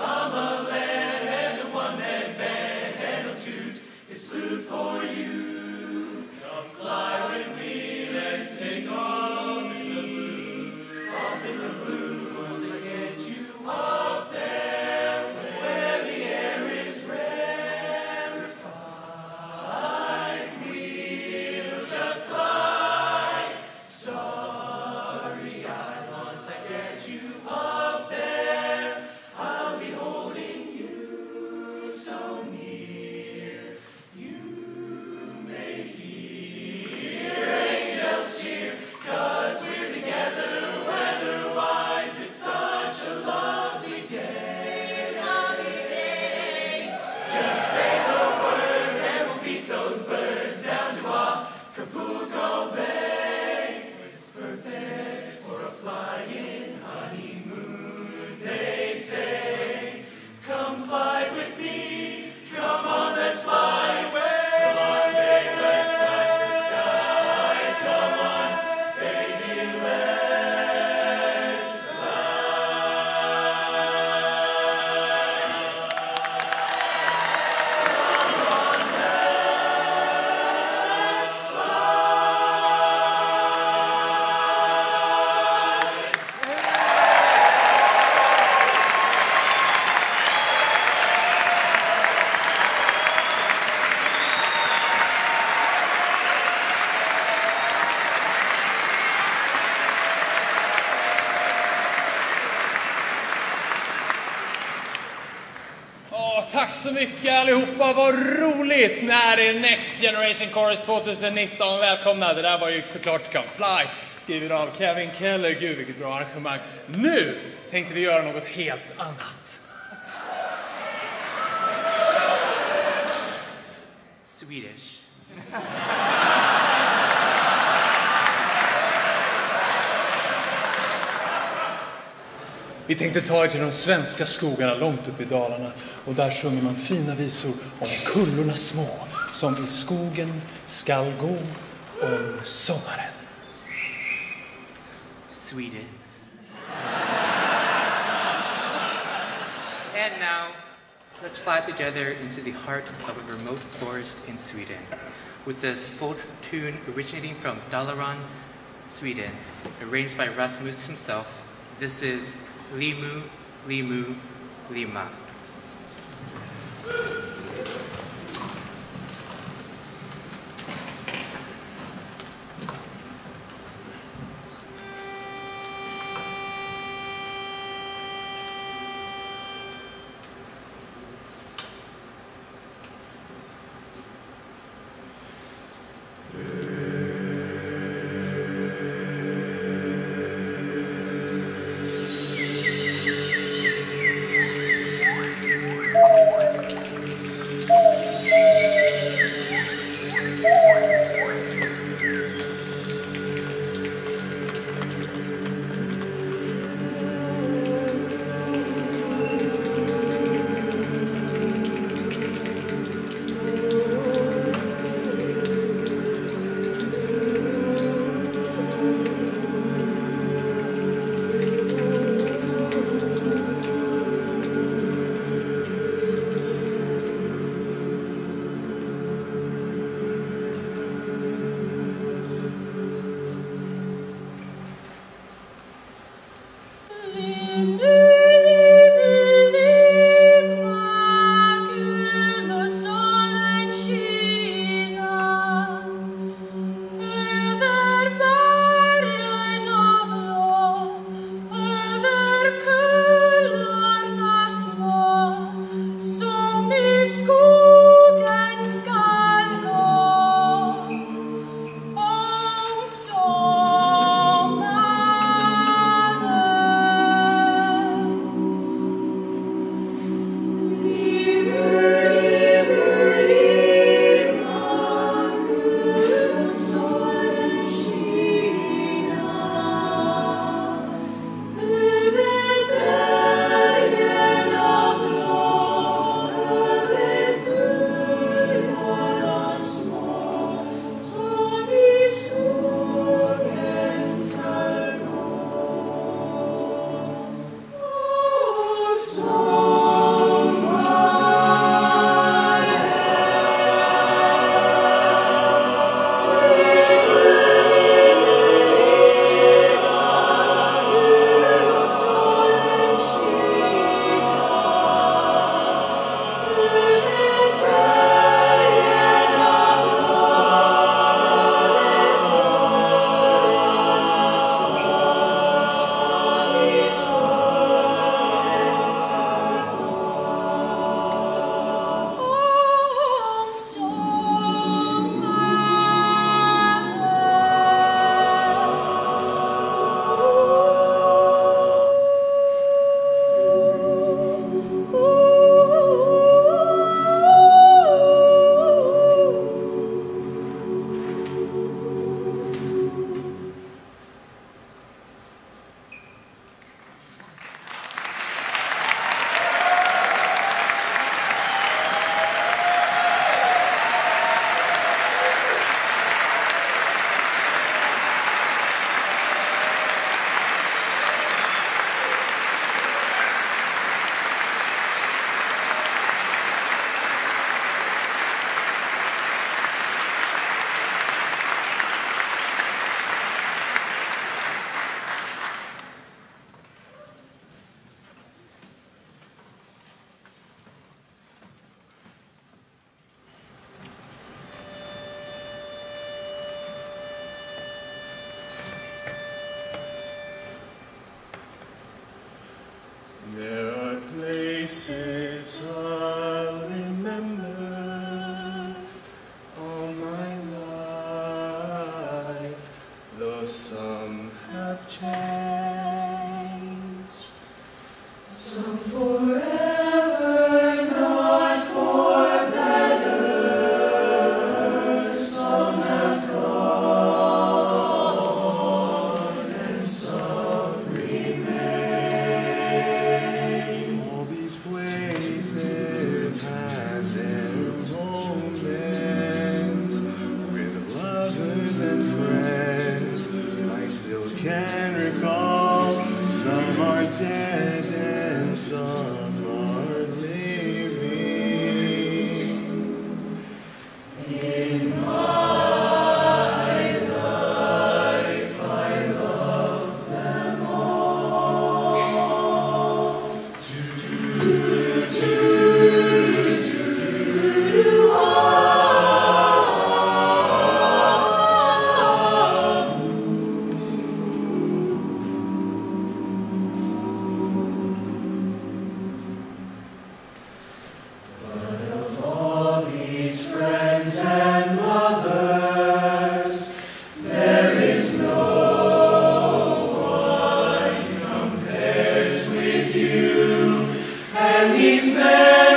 Mama. Good. Tack så mycket allihopa, vad roligt när det är Next Generation Chorus 2019. Välkomna, det där var ju såklart Come Fly, skriven av Kevin Keller. Gud vilket bra arrangemang. Nu tänkte vi göra något helt annat. Swedish. Vi tänkte ta er till de svenska skogarna långt upp i Dalarna och där sjunger man fina visor om kullorna små som i skogen skall gå om sommaren. Sweden. and now, let's fly together into the heart of a remote forest in Sweden with this folk tune originating from Dalarna, Sweden, arranged by Rasmus himself. This is Limu, Limu, Lima. And these memories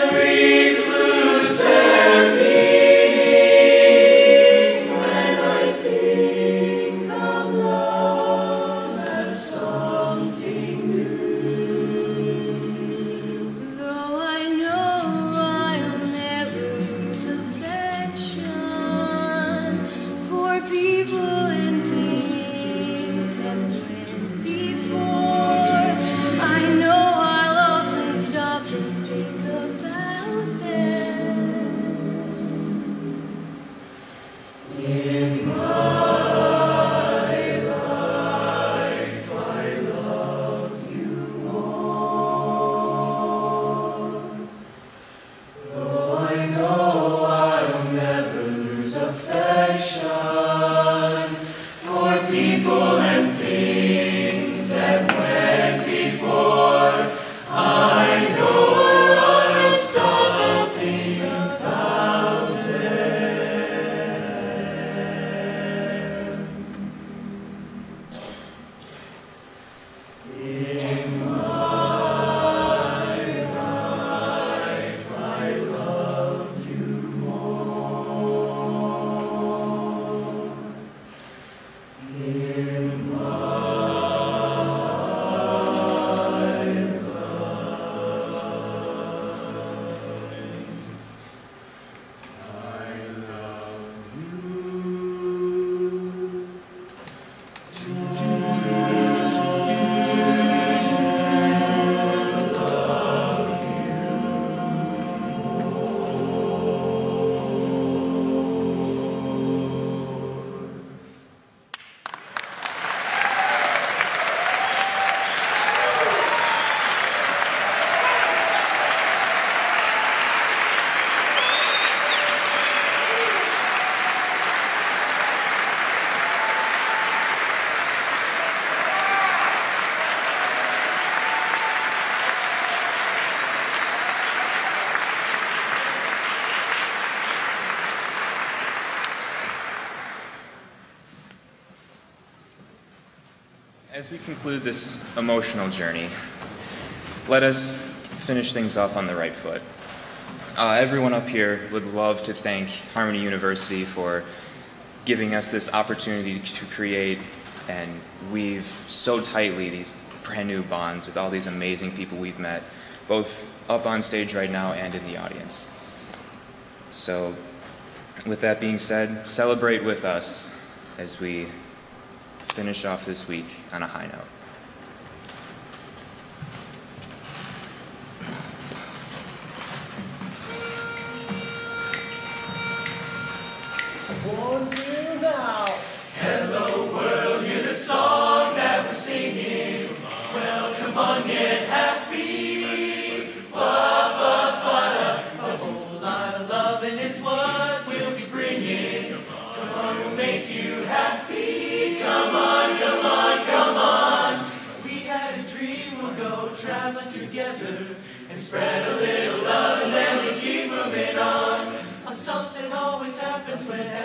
As we conclude this emotional journey, let us finish things off on the right foot. Uh, everyone up here would love to thank Harmony University for giving us this opportunity to create and weave so tightly these brand new bonds with all these amazing people we've met, both up on stage right now and in the audience. So, with that being said, celebrate with us as we finish off this week on a high note. One, two, now. Come on, come on, come on. Spread a little love and then we keep moving on. Oh, something always happens whenever